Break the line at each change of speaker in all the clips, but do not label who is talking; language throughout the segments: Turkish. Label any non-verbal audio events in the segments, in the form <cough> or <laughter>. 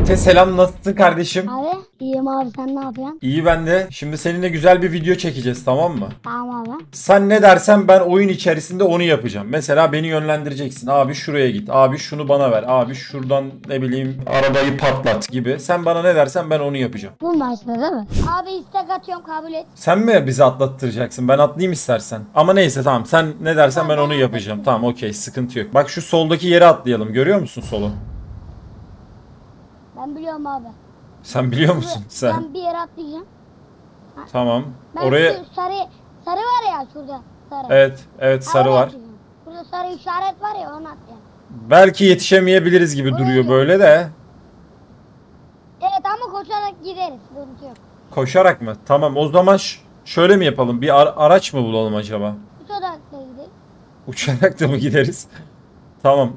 Mete selam nasılsın kardeşim?
Abi iyiyim abi sen ne yapıyorsun?
İyi ben de. Şimdi seninle güzel bir video çekeceğiz tamam mı?
Tamam abi.
Sen ne dersen ben oyun içerisinde onu yapacağım. Mesela beni yönlendireceksin. Abi şuraya git. Abi şunu bana ver. Abi şuradan ne bileyim arabayı patlat gibi. Sen bana ne dersen ben onu yapacağım.
Bu maçta değil mi? Abi istek atıyorum kabul et.
Sen mi bizi atlattıracaksın? Ben atlayayım istersen. Ama neyse tamam. Sen ne dersen ben onu yapacağım. Tamam okey sıkıntı yok. Bak şu soldaki yere atlayalım. Görüyor musun solu?
Ben biliyorum abi.
Sen biliyor musun? Sen.
Ben bir yere atlayacağım.
Tamam.
Ben
Oraya
şu sarı sarı var ya şurada sarı.
Evet, evet sarı
Oraya
var.
atlayacağım. Burada sarı işaret var ya onu atlayacağım.
Belki yetişemeyebiliriz gibi duruyor böyle de.
Evet ama koşarak gideriz. Sıkıntı yok.
Koşarak mı? Tamam o zaman şöyle mi yapalım? Bir ar- araç mı bulalım acaba?
Uçarak da gideriz.
Uçarak da mı gideriz? Tamam.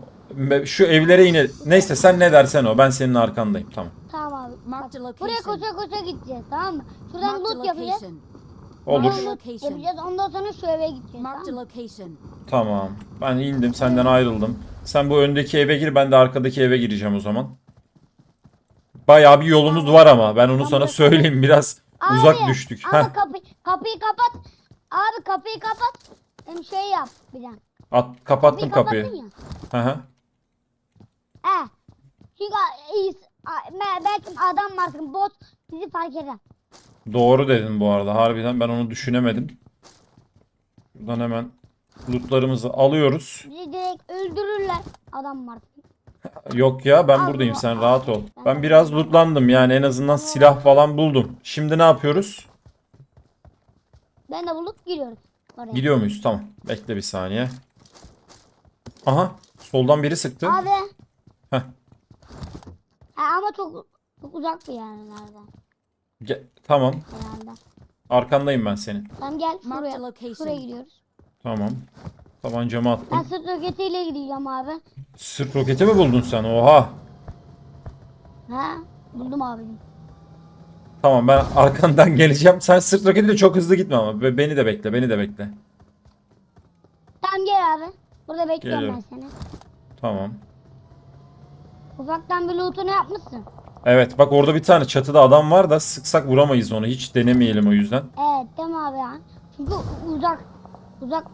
Şu evlere yine neyse sen ne dersen o. Ben senin arkandayım. Tamam.
Tamam abi. Bak, buraya koşa koşa gideceğiz tamam mı? Şuradan loot yapacağız.
Olur.
Yapacağız. Ondan sonra şu eve gideceğiz. Tamam.
Tamam. Ben indim senden ayrıldım. Sen bu öndeki eve gir ben de arkadaki eve gireceğim o zaman. Bayağı bir yolumuz var ama ben onu sana söyleyeyim biraz
Abi,
uzak düştük.
Ama
Heh,
kapı, kapıyı kapat. Abi kapıyı kapat. Hem şey yap bir daha.
at, kapattım
Kapıyı
kapıyı. Hı hı.
Çünkü is- belki adam varsın bot bizi fark eder.
Doğru dedin bu arada. Harbiden ben onu düşünemedim. Buradan hemen lootlarımızı alıyoruz.
Bizi direkt öldürürler adam varsın.
Yok ya ben
Allah
buradayım sen
Allah.
rahat ol. Ben biraz lootlandım yani en azından silah falan buldum. Şimdi ne yapıyoruz?
Ben de bulup giriyoruz. Oraya.
Gidiyor muyuz? Tamam. Bekle bir saniye. Aha soldan biri sıktı.
Abi.
Heh.
Ha, ama çok, çok uzak bir yerlerde
Ge- tamam.
herhalde.
Arkandayım ben senin.
Tamam gel
Marked
şuraya.
location.
Şuraya gidiyoruz.
Tamam. Tabancamı
Ben
attım.
sırt roketiyle gideceğim abi.
Sırt roketi mi buldun sen? Oha.
Ha buldum abicim.
Tamam ben arkandan <laughs> geleceğim. Sen sırt roketiyle çok hızlı gitme ama. Be- Beni de bekle. Beni de bekle.
Tamam gel abi. Burada bekliyorum
Geliyorum.
ben seni.
Tamam.
Ufaktan bir lootunu yapmışsın.
Evet bak orada bir tane çatıda adam var da sıksak vuramayız onu. Hiç denemeyelim o yüzden.
Evet mi abi ya? Çünkü uzak. Uzak.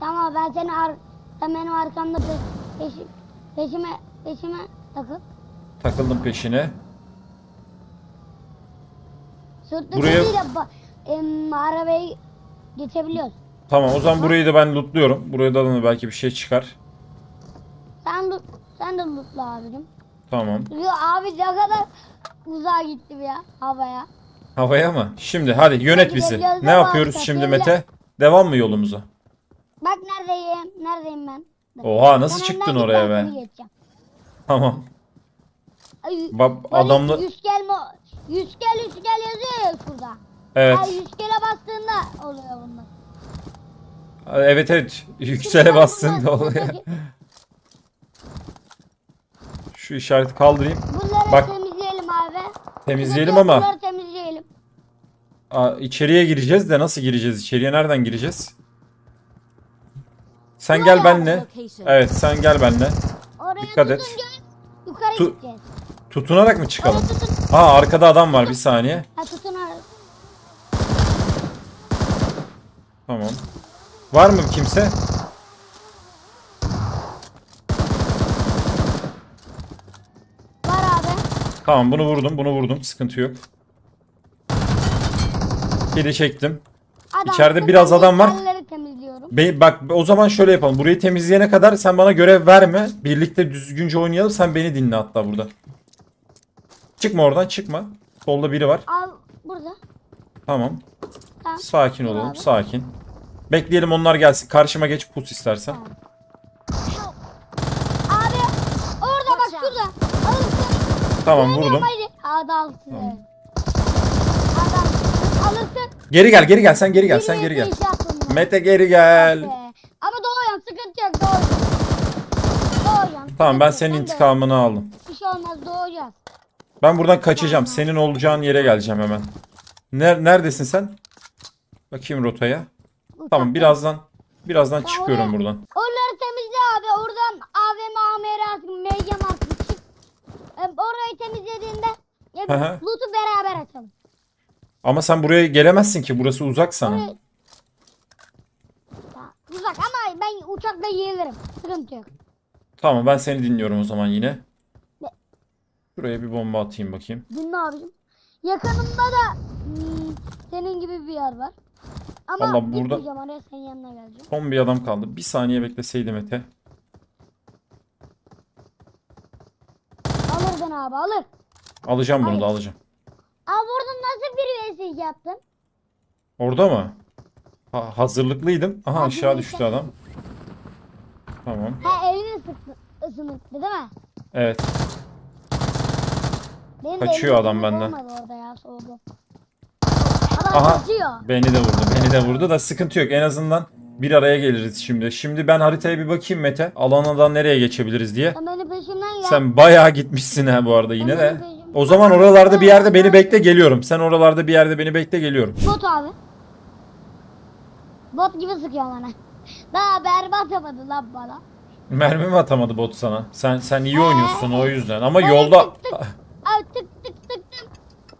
Tamam ben seni ar sen benim arkamda pe peşi peşime peşime takıl.
Takıldım peşine.
Sırtlı
Buraya-
Buraya... ba em, arabayı geçebiliyoruz.
Tamam o zaman burayı da ben lootluyorum. Buraya da belki bir şey çıkar.
Sen loot, sen de lootla abicim.
Tamam.
Yo abi ne kadar uzağa gittim ya havaya.
Havaya mı? Şimdi hadi yönet
Hadi
bizi.
bekliyoruz
Ne
ama
yapıyoruz
arka
şimdi
şöyle.
Mete? Devam mı yolumuza?
Bak neredeyim? Neredeyim ben?
Oha nasıl
Sen
çıktın
önden
oraya
ben
be?
geçeceğim.
Tamam.
Ay, böyle
adamla
Yüz gel mi? Yüz gel yüz gel yazıyor ya şurada.
evet.
Ay yüz gele bastığında oluyor bunlar.
Evet evet. Yüksele bastın da oluyor. <laughs> <laughs> Şu işareti kaldırayım.
Bunları
Bak.
temizleyelim abi.
Temizleyelim
Bunları-
ama
Bunları temizleyelim.
Aa, içeriye gireceğiz de nasıl gireceğiz içeriye? Nereden gireceğiz? Sen gel benle. Evet sen gel benle.
Oraya
Dikkat et.
tutunca yukarı
Tu-
gideceğiz.
Tutunarak mı çıkalım?
Oraya tutun.
Aa arkada adam var bir saniye.
Ha.
Tamam. Var mı kimse?
Var abi.
Tamam bunu vurdum bunu vurdum sıkıntı yok. Kili çektim.
Adam,
İçeride biraz adam var. Be- bak o zaman şöyle yapalım. Burayı temizleyene kadar sen bana görev verme. Birlikte düzgünce oynayalım. Sen beni dinle hatta burada. Çıkma oradan çıkma. Solda biri var.
Al burada.
Tamam.
Tamam.
Sakin
Dur
olalım.
abi.
Sakin. Bekleyelim onlar gelsin. Karşıma geç pus istersen.
Abi orada bak
Watch out.
şurada. Alırsın.
Tamam vurdum.
Adamsın. Adam. Alırsın.
Geri gel geri gel. Sen geri gel. Sen geri gel.
ya.
Mete geri gel.
Ama doğuyan sıkıntı yok doğuyan. Doğuyan.
Tamam ben senin intikamını aldım.
Bir şey olmaz doğacağız.
Ben buradan kaçacağım. Senin olacağın yere geleceğim hemen. Ner neredesin sen? Bakayım rotaya. Tamam birazdan birazdan
Tamam,
çıkıyorum buradan.
Oraları temizle abi. Oradan AVM, AMR artık, MG artık çık. E, orayı temizle ya
Hı hı.
loot'u beraber açalım.
Ama sen buraya gelemezsin ki. Burası uzak sana.
Oraya- Ya, uzak ama ben uçakla gelirim. Sıkıntı yok.
Tamam ben seni dinliyorum o zaman yine.
Ne?
Şuraya bir bomba atayım bakayım.
Dinle abicim. Yakınımda da hmm, senin gibi bir yer var. Ama
Vallahi burada-
gitmeyeceğim oraya senin yanına geleceğim.
Son bir adam kaldı. Bir saniye bekleseydim Mete.
Alır beni abi alır.
Alacağım bunu
Hayır.
da alacağım.
Abi burada nasıl bir VS yaptın?
Orada mı? Ha, hazırlıklıydım. Aha
Abi
aşağı düştü adam. Tamam.
Ha elini ısıttı, ısınıktı değil mi?
Evet.
Benim de
Kaçıyor
elim
adam
ısınık
benden.
olmadı orada ya soğudu. Adam
Aha.
kaçıyor.
Beni de vurdu. Beni de vurdu da sıkıntı yok. En azından bir araya geliriz şimdi. Şimdi ben haritaya bir bakayım Mete. Alanadan nereye geçebiliriz diye.
Sen beni peşimden gel.
Sen bayağı gitmişsin ha bu arada yine de.
Benim peşim-
O zaman oralarda bir yerde beni bekle geliyorum. Sen oralarda bir yerde beni bekle geliyorum.
Bot abi. Bot gibi sıkıyor bana. Daha berbat yapmadı lan bana.
Mermi mi atamadı bot sana? Sen sen iyi
Ee?
oynuyorsun o yüzden. Ama
Öyle
yolda
tık tık. Ay tık tık sıktım.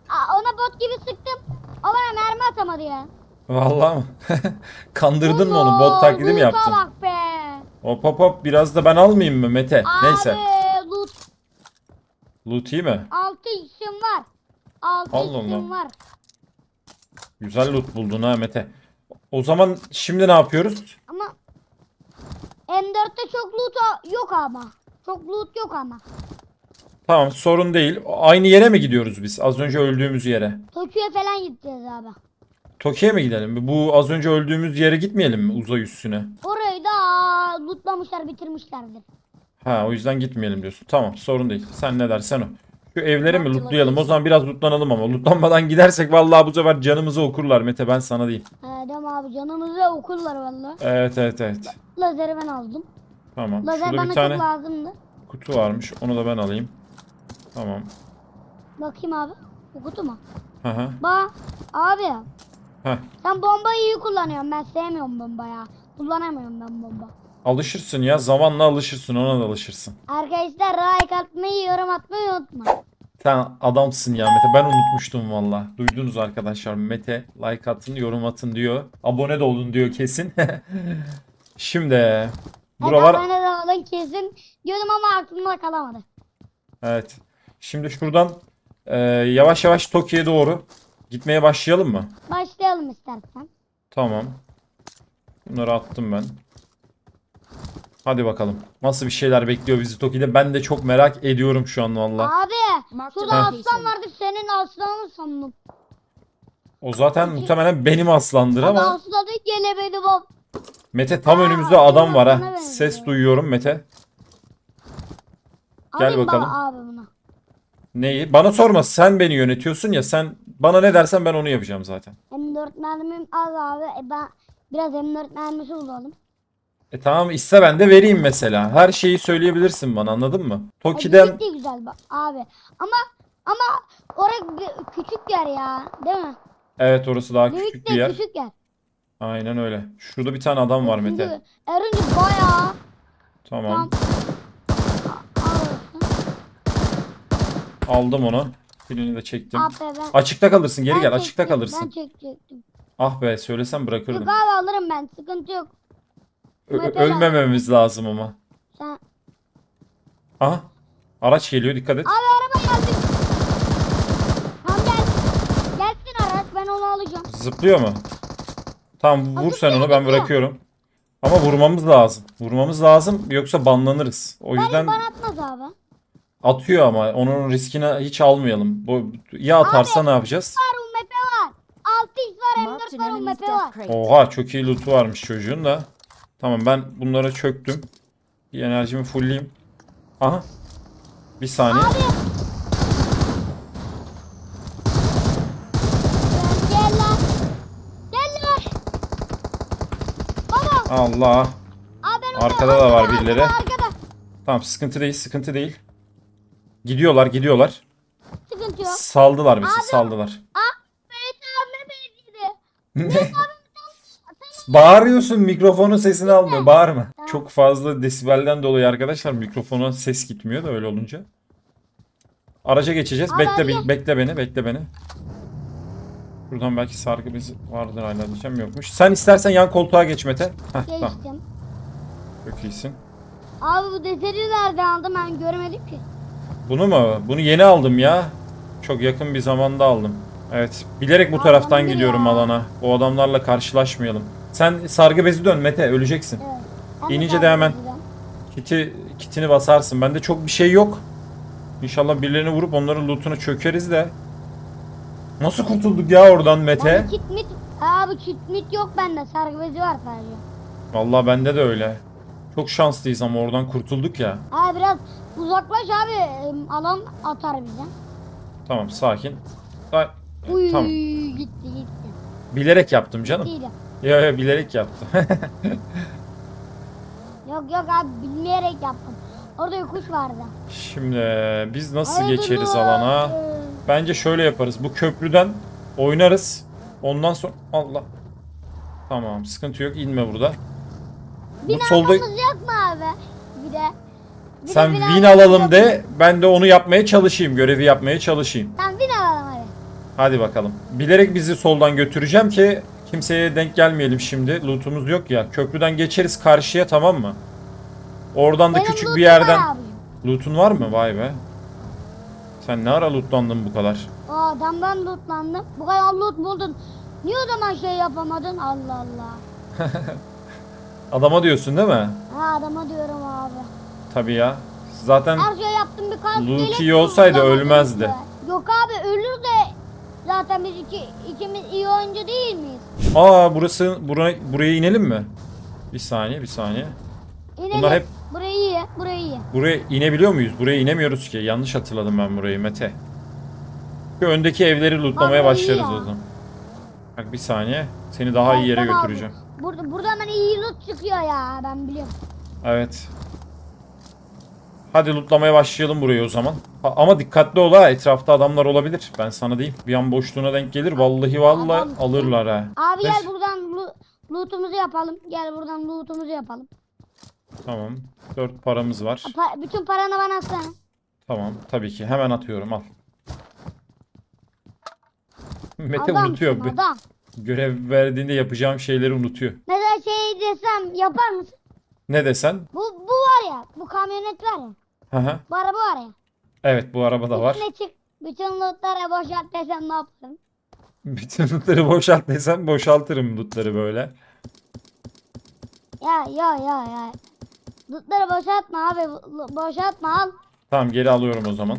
Aa, ona bot gibi sıktım. O bana mermi atamadı ya.
Vallahi mı? <laughs> Kandırdın mı onu? Bot taklidi mi yaptın?
bak be.
Hop hop hop biraz da ben almayayım mı Mete? Neyse.
Abi loot
Loot iyi mi?
6 x'im var. 6
Allah
x'im
Allah.
var.
Güzel loot buldun ha Mete. O zaman şimdi ne yapıyoruz?
Ama M4'te çok loot yok ama. Çok loot yok ama.
Tamam sorun değil. Aynı yere mi gidiyoruz biz? Az önce öldüğümüz yere.
Tokyo'ya falan gideceğiz abi.
Tokyo'ya mi gidelim? Bu az önce öldüğümüz yere gitmeyelim mi uzay üstüne?
Orayı da lootlamışlar bitirmişlerdir.
Ha o yüzden gitmeyelim diyorsun. Tamam sorun değil. Sen ne dersen o. Şu evleri mi lootlayalım? O zaman biraz lootlanalım ama. Lootlanmadan gidersek vallahi bu sefer canımızı okurlar Mete ben sana diyeyim.
Mi abi canımızı okurlar valla.
Evet evet evet.
Lazeri ben aldım.
Tamam.
Lazer
Şurada
bana
bir tane
çok lazımdı.
kutu varmış. Onu da ben alayım. Tamam.
Bakayım abi. Bu kutu mu?
Hı hı.
Ba abi
Heh.
sen bombayı iyi kullanıyorsun. Ben sevmiyorum bomba ya. Kullanamıyorum ben bomba.
Alışırsın ya. Zamanla alışırsın. Ona da alışırsın.
Arkadaşlar like atmayı, yorum atmayı unutmayın.
Sen adamsın ya Mete. Ben unutmuştum valla. Duydunuz arkadaşlar. Mete like atın, yorum atın diyor. Abone de olun diyor kesin. <laughs> Şimdi buralar
Ben de alın kesin diyordum ama aklımda kalamadı.
evet. Şimdi şuradan e, yavaş yavaş Tokyo'ya doğru gitmeye başlayalım mı?
Başlayalım istersen.
Tamam. Bunları attım ben. Hadi bakalım. Nasıl bir şeyler bekliyor bizi Tokyo'da? Ben de çok merak ediyorum şu an valla.
Abi şurada
a
aslan vardı senin aslanın sandım.
O zaten muhtemelen benim aslandır
Ama
ama
aslanı gelemedim bak.
Mete tam
Aa,
önümüzde adam var ha. Ses duyuyorum Mete. Gel
Alayım
bakalım.
bana abi bunu.
Neyi? Bana sorma. Sen beni yönetiyorsun ya. Sen bana ne dersen ben onu yapacağım zaten.
M4 mermim az abi. E ben biraz M4 mermisi bulalım.
E tamam iste ben de vereyim mesela. Her şeyi söyleyebilirsin bana anladın mı? Toki'den
büyük de güzel bak abi. Ama ama orası bir- küçük yer ya. Değil mi?
evet orası daha
Büyük
küçük
de
bir yer.
küçük yer.
Aynen öyle. Şurada bir tane adam var Mete.
Çünkü Erinci bayağı.
Tamam. Aldım onu. Birini de çektim.
Abi ben.
Açıkta kalırsın. Geri
ben
gel. Açıkta
çektim, Ben
kalırsın.
çekecektim.
Ah be söylesem bırakırdım.
Yok abi alırım ben. Sıkıntı yok.
Ö- ölmememiz lazım ama.
Sen.
Aha. Araç geliyor dikkat et.
Abi araba geldi. Tamam gel. Gelsin araç ben onu alacağım.
Zıplıyor mu? Tamam vur
Abi,
sen onu ben
zıplıyor.
bırakıyorum. Ama vurmamız lazım. Vurmamız lazım yoksa banlanırız. O
Ben
yüzden
bana atmaz abi.
atıyor ama onun riskini hiç almayalım. Bu ya atarsa ne yapacağız?
Var UMP var. 6x var
Marked
M4
an
var
enemy's
UMP
death
var.
crate.
Oha çok iyi loot'u varmış çocuğun da. Tamam ben bunlara çöktüm. Bir enerjimi fullleyeyim. Aha. Bir saniye.
Abi.
Allah.
Abi
Arkada da var
arkada,
birileri.
Arkada, arkada.
Tamam sıkıntı değil sıkıntı değil. Gidiyorlar gidiyorlar.
Sıkıntı yok.
Saldılar bizi
Abi.
saldılar.
Aa, Mehmet abime benzedi.
Ne? Bağırıyorsun mikrofonun sesini almıyor. Bağırma. Çok fazla desibelden dolayı arkadaşlar mikrofona ses gitmiyor da öyle olunca. Araca geçeceğiz. Bekle bir- bekle beni, bekle beni. Buradan belki sargı bezi vardır hala diyeceğim yokmuş. Sen istersen yan koltuğa geç Mete. Heh, tamam.
Geçtim.
Çok iyisin.
Abi bu deseri nereden aldım ben göremedim ki.
Bunu mu? Bunu yeni aldım ya. Çok yakın bir zamanda aldım. Evet. Bilerek bu taraftan
Tamamdır
gidiyorum
ya.
alana. O adamlarla karşılaşmayalım. Sen sargı bezi dön Mete. Öleceksin.
Evet. Ben
İnince de hemen. Kiti, kitini basarsın. Bende çok bir şey yok. İnşallah birilerini vurup onların lootunu çökeriz de. Nasıl kurtulduk ya oradan Mete?
Bende kit mit, abi kit mit yok bende. Sargı bezi var sadece.
Vallahi bende de öyle. Çok şanslıyız ama oradan kurtulduk ya.
Abi biraz uzaklaş abi. Alan atar bize.
Tamam sakin. Sa-
Uy
Tamam.
gitti gitti.
Bilerek yaptım canım. Ya ya bilerek yaptım. <laughs>
Yok yok abi bilmeyerek yaptım. Orada yokuş vardı.
Şimdi biz nasıl
Hayırdır
geçeriz
bu?
alana? Bence şöyle yaparız. Bu köprüden oynarız. Ondan sonra Allah. Tamam, sıkıntı yok. İnme burada. Bu
Bin
solda
almamız yok mu abi? Bir de. Bir de
sen
bin
win
almamız
alalım de. Ben de onu yapmaya çalışayım. Görevi yapmaya çalışayım.
Tamam bin alalım hadi.
Hadi bakalım. Bilerek bizi soldan götüreceğim ki kimseye denk gelmeyelim şimdi. Lootumuz yok ya. Köprüden geçeriz karşıya tamam mı? Oradan da
Benim
küçük bir yerden.
var.
Lootun var mı? Vay be. Sen ne ara lootlandın bu kadar?
O adamdan lootlandım. Bu kadar loot buldun. Niye o zaman şey yapamadın? Allah Allah. <laughs>
Adama diyorsun değil mi?
Ha adama diyorum abi.
Tabii ya. Zaten
Her şey yaptım bir
Loot iyi olsaydı ölmezdi.
Yok abi ölür de zaten biz iki, ikimiz iyi oyuncu değil miyiz?
aa burası buraya buraya inelim mi? Bir saniye, bir saniye.
İnelim.
Bunlar hep-
Burayı iyi, burayı iyi.
Buraya inebiliyor muyuz? Buraya inemiyoruz ki. Yanlış hatırladım ben burayı Mete. Şu öndeki evleri lootlamaya
iyi
başlarız o zaman. Bak bir saniye. Seni daha iyi yere
abi-
götüreceğim.
Burada, buradan hani iyi loot çıkıyor ya ben biliyorum.
Evet. Hadi lootlamaya başlayalım burayı o zaman. Ha, ama dikkatli ol ha. Etrafta adamlar olabilir. Ben sana diyeyim. Bir an boşluğuna denk gelir. Vallahi vallahi
Adam-
alırlar ha.
Abi
Neyse.
gel buradan lo- lootumuzu yapalım. Gel buradan lootumuzu yapalım.
Tamam. Dört paramız var.
Pa- bütün paranı bana atsana.
Tamam. Tabii ki. Hemen atıyorum. Al. <laughs> Mete
Adamsın,
unutuyor. be.
Adam.
Görev verdiğinde yapacağım şeyleri unutuyor.
Mesela şey desem yapar mısın?
Ne desen?
Bu, bu var ya, bu kamyonet var ya,
Hı hı.
bu araba var ya.
Evet bu araba da var.
Üstüne çık, bütün lootları boşalt desem ne yaparım?
Bütün lootları boşalt desem boşaltırım lootları böyle.
Ya ya ya ya. Lootları boşaltma abi, boşaltma al.
Tamam geri alıyorum o zaman.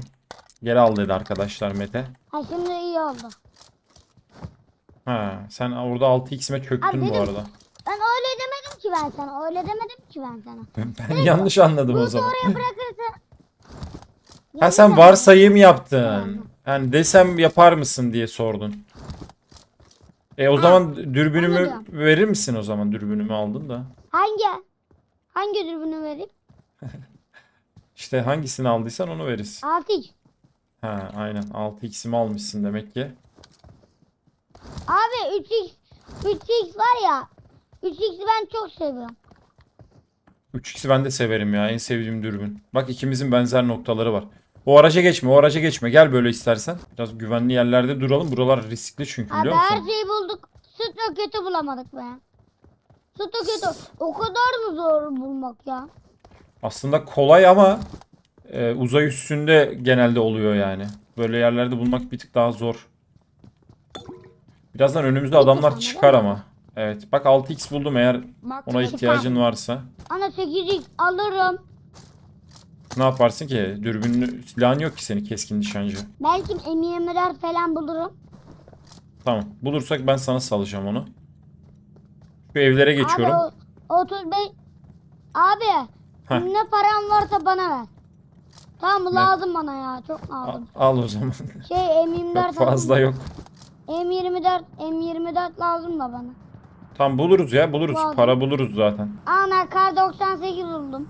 Geri al dedi arkadaşlar Mete.
Ha şimdi iyi oldu.
Ha sen orada 6x'ime çöktün
Abi
bu arada.
Ben demedim ki ben sana, öyle demedim ki ben sana.
Ben yanlış anladım o zaman.
oraya bırakırsa...
Ha sen varsayım yaptın. Yani desem yapar mısın diye sordun. E o zaman dürbünümü
anladım.
verir misin o zaman dürbünümü aldın da.
Hangi? Hangi dürbünü vereyim? <laughs>
İşte hangisini aldıysan onu veririz.
6
Ha aynen 6x'imi almışsın demek ki.
Abi 3x 3x var ya 3x'i ben çok seviyorum.
3x'i ben de severim ya en sevdiğim dürbün. Bak ikimizin benzer noktaları var. O araca geçme o araca geçme gel böyle istersen. Biraz güvenli yerlerde duralım buralar riskli çünkü
Abi
biliyor
her
musun?
şeyi bulduk. Süt roketi bulamadık be. Süt roketi o kadar mı zor bulmak ya?
Aslında kolay ama e, uzay üstünde genelde oluyor yani. Böyle yerlerde bulmak bir tık daha zor. Birazdan önümüzde adamlar çıkar ama. Evet bak 6x buldum eğer ona
a
ihtiyacın varsa.
Ana 8x alırım.
Ne yaparsın ki? Dürbünlü silahın yok ki senin keskin nişancı.
Belki M24 falan bulurum.
Tamam. Bulursak ben sana salacağım onu. Şu evlere geçiyorum.
Abi o, 35 Abi
Heh.
ne param varsa bana ver. Tamam?
Ne?
lazım bana ya çok
A-
lazım.
al o zaman.
Şey M24
Çok fazla yok.
M24 M24 lazım da bana.
Tamam buluruz ya buluruz.
Lazım.
Para buluruz zaten.
Ana kar 98 buldum.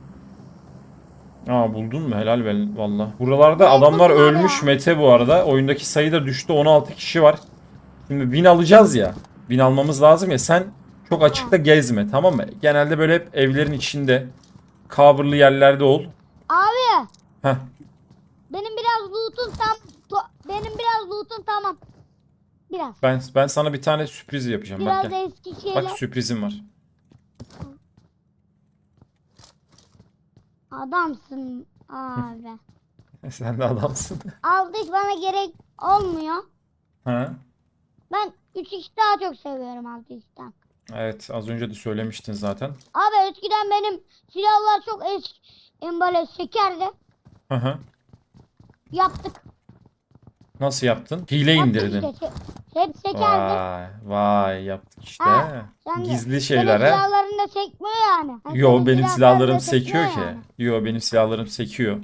Aa buldun mu? Helal be valla. Buralarda
Evet,
adamlar
buldum
ölmüş
ya.
Mete bu arada. Oyundaki sayı da düştü. 16 kişi var. Şimdi win alacağız ya. Win almamız lazım ya. Sen çok açıkta gezme tamam mı? Genelde böyle hep evlerin içinde coverlı yerlerde ol.
Abi
Heh.
benim biraz loot'um tam benim biraz loot'um tamam. Biraz.
Ben ben sana bir tane sürpriz yapacağım. Bak
Biraz da
gel.
eski şeyler.
Bak sürprizim var.
Adamsın abi. <laughs>
Sen de adamsın.
Aldık bana gerek olmuyor.
ha?
Ben 3x daha çok seviyorum 6x'ten.
Evet az önce de söylemiştin zaten.
Abi eskiden benim silahlar çok eski böyle şekerdi.
Hı hı.
Yaptık.
Nasıl yaptın? Hile indirdin.
Şe- hep şekerdi.
Vay vay yaptık işte.
Ha,
Gizli
Benim
şeyler ha.
silahlarım da sekmiyor yani. Ha,
Yo
senin
benim silahlarım
da
sekiyor ki.
yani.
Yo benim silahlarım sekiyor.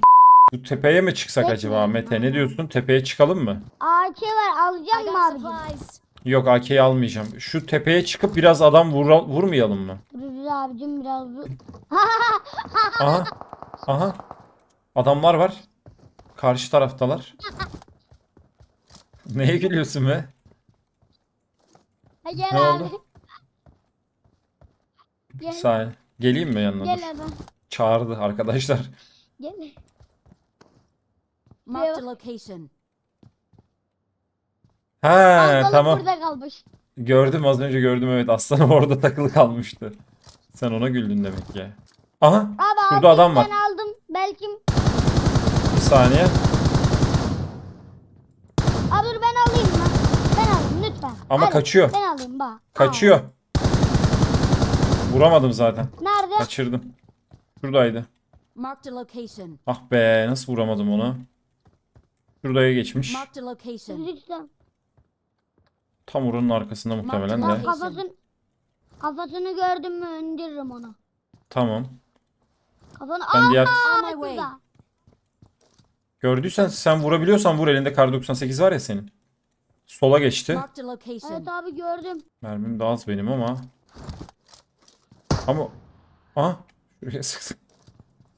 Bu tepeye mi çıksak acaba
Sekmiyor.
Mete? Ne diyorsun? Tepeye çıkalım mı?
AK var alacağım mı
got
abi?
supplies.
Yok AK'yi almayacağım. Şu tepeye çıkıp biraz adam vura- vurmayalım mı?
Dur abicim biraz dur.
Aha. Aha. Adamlar var. Karşı taraftalar. <laughs> <laughs> Neye gülüyorsun be?
Ha, gel
Ne
abi.
oldu?
Gel,
Sağ Geleyim mi yanına?
gel
Dur.
adam.
Çağırdı arkadaşlar.
Gel.
Marked a location.
He
Aslanım
tamam.
burada kalmış.
Gördüm az önce gördüm evet. Aslanım orada takılı kalmıştı. Sen ona güldün demek ki. Aha.
Abi
Şurada
abi
adam var.
Ben aldım. Belki
Bir saniye.
Abi dur ben alayım lan. Ben alayım lütfen.
Ama
Hadi,
kaçıyor.
Ben alayım bak.
Kaçıyor. Vuramadım zaten.
Nerede?
Kaçırdım. Şuradaydı.
Marked a location.
Ah be nasıl vuramadım onu. Şuraya geçmiş.
Marked a location.
Lütfen. Tam
oranın arkasında muhtemelen de.
kafasını kafasını gördüm mü indiririm onu.
Tamam.
Kafanı
Ben diğer-
On my way.
şurada.
Gördüysen sen vurabiliyorsan vur elinde kar 98 var ya senin. Sola geçti.
Evet abi gördüm.
Mermim daha az benim ama. Ama. Aha. Şuraya sıksın.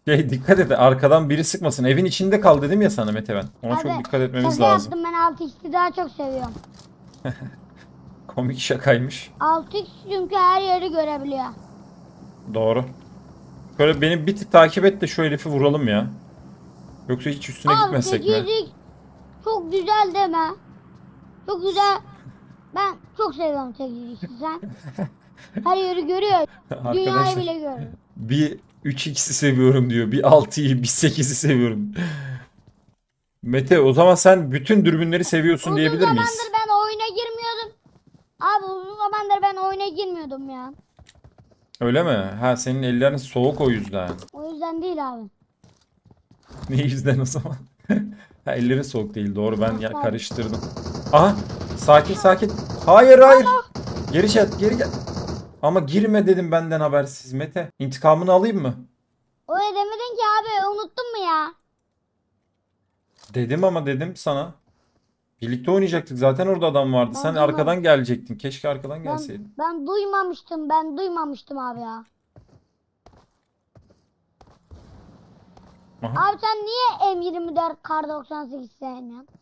Şey dikkat et arkadan biri sıkmasın. Evin içinde kal dedim ya sana Mete ben. Ona çok
Abi,
dikkat etmemiz
Şaka
lazım.
yaptım ben 6x'i daha çok seviyorum. <laughs>
Komik şakaymış.
6x çünkü her yeri görebiliyor.
Doğru. Şöyle beni bir tık takip et de şu herifi vuralım ya. Yoksa hiç üstüne
Abi
gitmesek mi?
8x çok güzel deme. Çok güzel. Ben çok seviyorum 8x'i sen. <laughs> Her yeri görüyor. Dünyayı bile görüyor.
bir 3x'i seviyorum diyor. Bir 6'yı bir 8'i seviyorum. Mete o zaman sen bütün dürbünleri seviyorsun
Uzun
diyebilir miyiz?
zamandır ben oyuna girmiyordum. Abi uzun zamandır ben oyuna girmiyordum ya.
Öyle mi? Ha senin ellerin soğuk o yüzden.
O yüzden değil abi.
Ne yüzden o zaman? <laughs> ha ellerin soğuk değil doğru ben ya karıştırdım. Aha sakin sakin. Hayır hayır. Geri çat geri gel. Ama girme dedim benden habersiz Mete. İntikamını alayım mı?
Öyle demedin ki abi unuttun mu ya?
Dedim ama dedim sana. Birlikte oynayacaktık zaten orada adam vardı.
Ben
Sen
duymadım.
arkadan gelecektin. Keşke arkadan
Ben,
gelseydin.
ben duymamıştım ben duymamıştım abi ya.
Aha.
Abi sen niye M24 Kar 98 sevmiyorsun?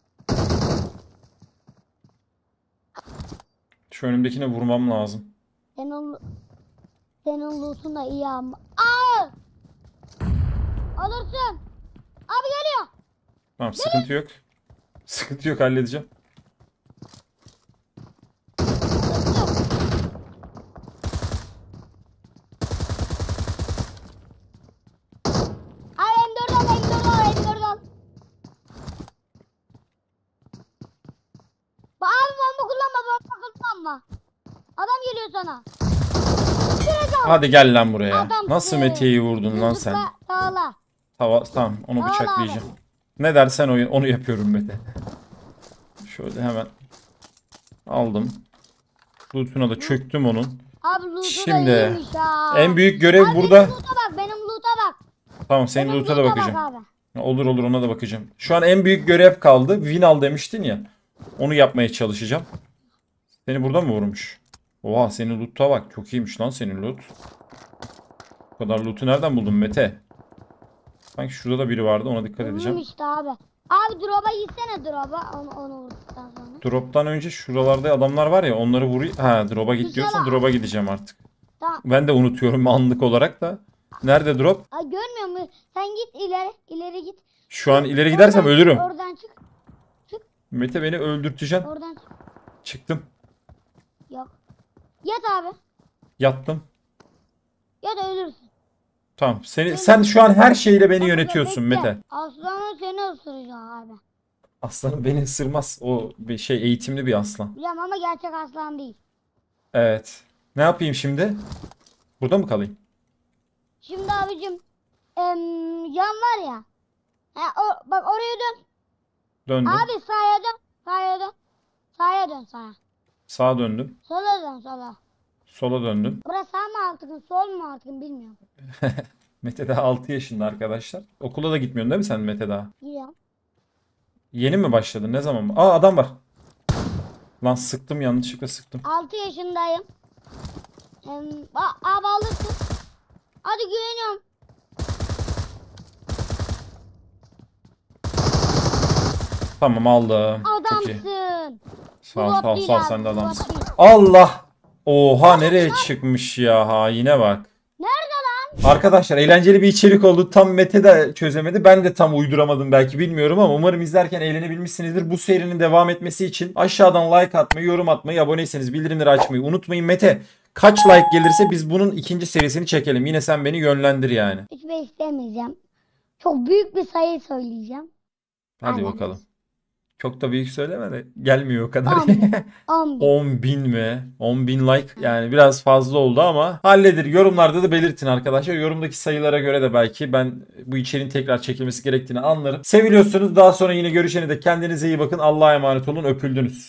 Şu önümdekine vurmam lazım.
Senin senin loot'un da iyi ama. Aa! Alırsın. Abi geliyor.
Tamam sıkıntı yok. Sıkıntı yok halledeceğim.
Abi M4 al M4 al M4 al. Ba- Abi bomba kullanma kullanma. Adam geliyor sana.
Hadi gel lan buraya.
Adamsın.
Nasıl Mete'yi vurdun lan sen?
Sağla.
Tava, tamam onu
Al
bıçaklayacağım. Ne dersen oyun onu yapıyorum Mete. Şöyle hemen aldım. Loot'una da çöktüm onun.
Abi loot'u
Şimdi,
da iyiymiş ha.
En büyük görev
Abi
burada.
Benim loot'a bak benim loot'a bak.
Tamam senin
benim
loot'a da bakacağım.
Bak abi.
Olur olur ona da bakacağım. Şu an en büyük görev kaldı. Win al demiştin ya. Onu yapmaya çalışacağım. Seni burada mı vurmuş? Oha senin loot'a bak. Çok iyiymiş lan senin loot. Bu kadar loot'u nereden buldun Mete? Sanki şurada da biri vardı ona dikkat edeceğim.
Bulmuş işte abi. Abi drop'a gitsene drop'a onu, onu vurduktan sonra.
Drop'tan önce şuralarda adamlar var ya onları vur. Ha drop'a git diyorsan drop'a gideceğim artık.
Tamam.
Ben de unutuyorum anlık olarak da. Nerede drop?
Ay görmüyor musun? Sen git ileri ileri git.
Şu an ileri gidersem
Oradan-
ölürüm.
Oradan çık.
Mete beni öldürteceksin.
Oradan çık.
Çıktım.
Yok. Yat abi.
Yattım.
Ya da ölürsün.
Tamam. Seni sen şu an her şeyle beni yönetiyorsun
bekle.
Mete.
Aslanın seni ısıracak abi.
Aslanım beni ısırmaz. O bir şey eğitimli bir aslan.
Biliyorum ama gerçek aslan değil.
Evet. Ne yapayım şimdi? Burada mı kalayım?
Şimdi abicim em, yan var ya. Ha, o, bak oraya dön.
Döndüm.
Abi sağa dön. Sağa dön. Sağa dön sağa.
Sağa döndüm.
Sola dön sola.
Sola döndüm.
Burası sağ mı artık sol mu artık bilmiyorum. <laughs>
Mete daha 6 yaşında arkadaşlar. Okula da gitmiyorsun değil mi sen Mete daha?
Gidiyorum.
Yeni mi başladın? Ne zaman? Aa adam var. Lan sıktım yanlışlıkla sıktım.
6 yaşındayım. A- abi alırsın. Hadi güveniyorum.
Tamam aldım. Sağ ol sağ ol sağ ol sen de adamsın. Allah! Oha nereye çıkmış ya haine bak.
Nerede lan?
Arkadaşlar eğlenceli bir içerik oldu. Tam Mete de çözemedi. Ben de tam uyduramadım belki bilmiyorum ama umarım izlerken eğlenebilmişsinizdir. Bu serinin devam etmesi için aşağıdan like atmayı, yorum atmayı, aboneyseniz bildirimleri açmayı unutmayın. Mete kaç like gelirse biz bunun ikinci serisini çekelim. Yine sen beni yönlendir yani.
3 5 istemeyeceğim. Çok büyük bir sayı söyleyeceğim.
Hadi
Aynen.
bakalım. Çok da büyük söyleme de gelmiyor o kadar.
10 bin. <laughs> 10 bin.
10 bin mi? 10 bin like yani biraz fazla oldu ama halledir. Yorumlarda da belirtin arkadaşlar. Yorumdaki sayılara göre de belki ben bu içeriğin tekrar çekilmesi gerektiğini anlarım. Seviliyorsunuz. Daha sonra yine görüşene de kendinize iyi bakın. Allah'a emanet olun. Öpüldünüz.